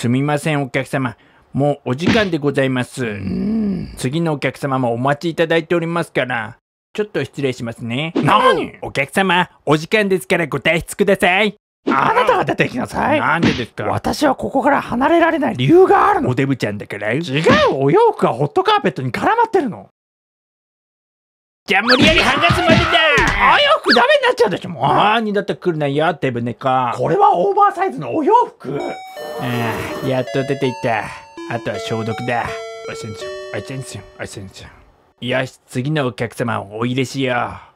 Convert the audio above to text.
すみません、お客様。もうお時間でございます。次のお客様もお待ちいただいておりますから、ちょっと失礼しますね。何？お客様、お時間ですからご退出ください。あなたが出てきなさい。なんでですか？私はここから離れられない理由があるの。おデブちゃんだから違う、お洋服がホットカーペットに絡まってるの。じゃあ無理やり半月まで服ダメになっちゃうでしょ、もう。ああ、二度と来るなよ、デブ猫。これはオーバーサイズのお洋服。ああ、やっと出ていった。あとは消毒だ。おせんちゃん、おせんちゃん、おせんちゃん。よし、次のお客様をお入れしよう。